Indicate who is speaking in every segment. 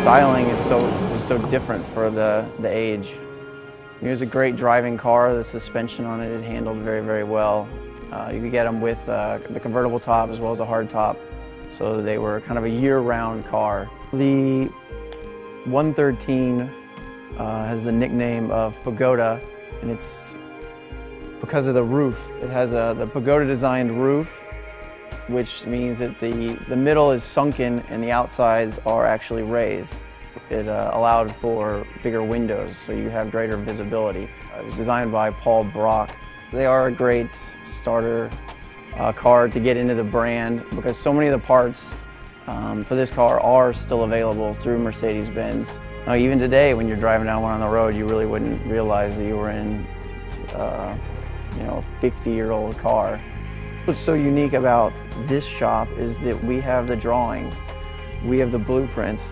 Speaker 1: styling is so was so different for the, the age. It was a great driving car. The suspension on it, it handled very, very well. Uh, you could get them with uh, the convertible top as well as a hard top. So they were kind of a year-round car. The 113 uh, has the nickname of Pagoda, and it's because of the roof. It has a, the Pagoda designed roof, which means that the, the middle is sunken and the outsides are actually raised. It uh, allowed for bigger windows, so you have greater visibility. It was designed by Paul Bracq. They are a great starter uh, car to get into the brand because so many of the parts um, for this car are still available through Mercedes-Benz. Even today, when you're driving down one on the road, you really wouldn't realize that you were in, uh, you know, a 50-year-old car. What's so unique about this shop is that we have the drawings, we have the blueprints,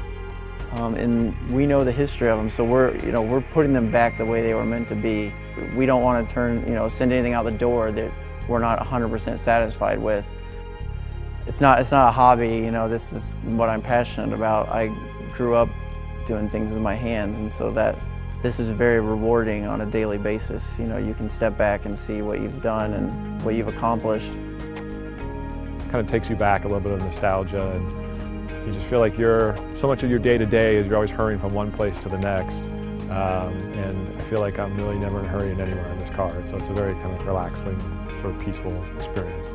Speaker 1: um, and we know the history of them. So we're, you know, we're putting them back the way they were meant to be. We don't want to turn, you know, send anything out the door that we're not 100% satisfied with. It's not, it's not a hobby, you know, this is what I'm passionate about. I grew up doing things with my hands and so that this is very rewarding on a daily basis. You know, you can step back and see what you've done and what you've accomplished.
Speaker 2: Kind of takes you back a little bit of nostalgia and you just feel like you're, so much of your day to day is you're always hurrying from one place to the next. Um, and I feel like I'm really never in a hurry in anywhere in this car. So it's a very kind of relaxing, sort of peaceful experience.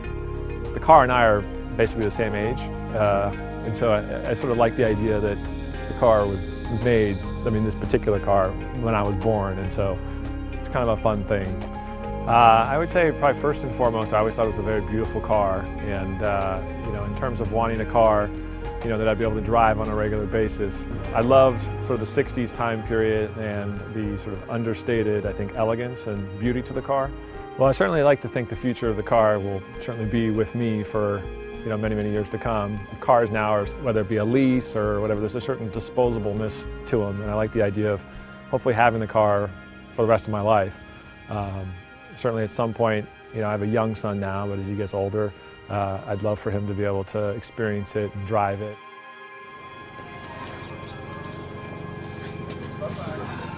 Speaker 2: The car and I are basically the same age. Uh, and so I, I, sort of like the idea that the car was made, I mean this particular car, when I was born. And so it's kind of a fun thing. Uh, I would say probably first and foremost, I always thought it was a very beautiful car. And uh, you know, in terms of wanting a car, you know, that I'd be able to drive on a regular basis. I loved sort of the 60s time period and the sort of understated, I think, elegance and beauty to the car. Well, I certainly like to think the future of the car will certainly be with me for you know, many, many years to come. Cars now, are, whether it be a lease or whatever, there's a certain disposableness to them, and I like the idea of hopefully having the car for the rest of my life. Um, certainly at some point, you know, I have a young son now, but as he gets older, uh, I'd love for him to be able to experience it and drive it. Bye -bye.